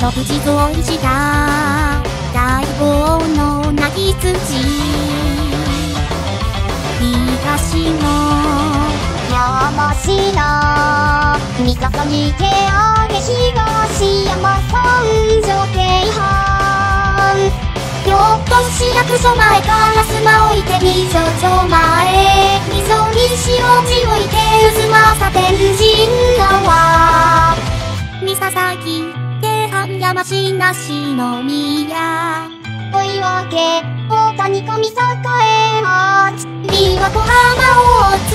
独自造した大棒の泣き土東の山城三笠に手上げ東山三条京阪京都市役所前からスマ置いて二条町前溝に塩地置いて渦政天神。山市なしの宮。追い分け大谷上栄町琵琶湖浜大津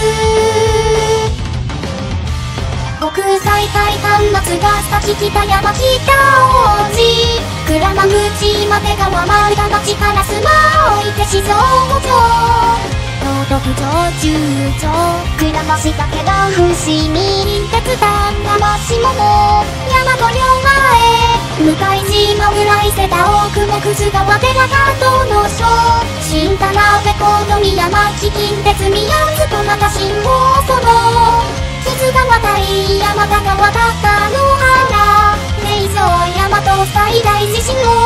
国際大観松ヶ崎北山北王子。倉間口まで川丸太町からスマ置いて静岡城。京都府上中城倉橋武田伏見鉄丹山下も山古両前向かい島ぐらい瀬田大久保葛川寺加藤の章新田鍋子の宮町近鉄宮津とまた新大その木津川対山田川高野原。名城大和最大地震を